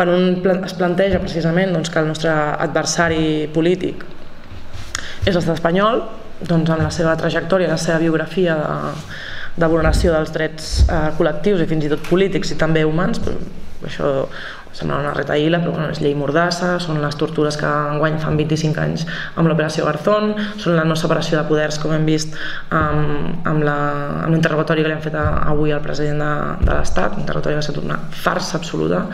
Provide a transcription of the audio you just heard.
quan un es planteja precisament doncs, que el nostre adversari polític és l'estat espanyol, doncs amb la seva trajectòria, la seva biografia de, de vulneració dels drets eh, col·lectius i fins i tot polítics i també humans, això sembla una retaïla, però bueno, és llei mordassa, són les tortures que enguany fan 25 anys amb l'operació Garzón, són la no separació de poders, com hem vist amb, amb l'interrogatori que li han fet avui al president de, de l'Estat, un interrogatori que ha estat una farsa absoluta.